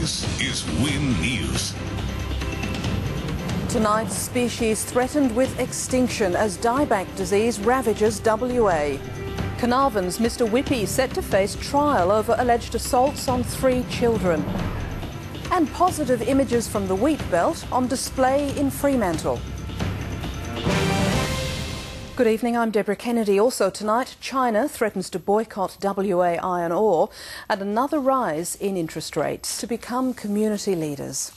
This is WIN News. Tonight's species threatened with extinction as dieback disease ravages WA. Carnarvon's Mr Whippy set to face trial over alleged assaults on three children. And positive images from the wheat belt on display in Fremantle. Good evening, I'm Deborah Kennedy. Also tonight, China threatens to boycott WA iron ore and another rise in interest rates to become community leaders.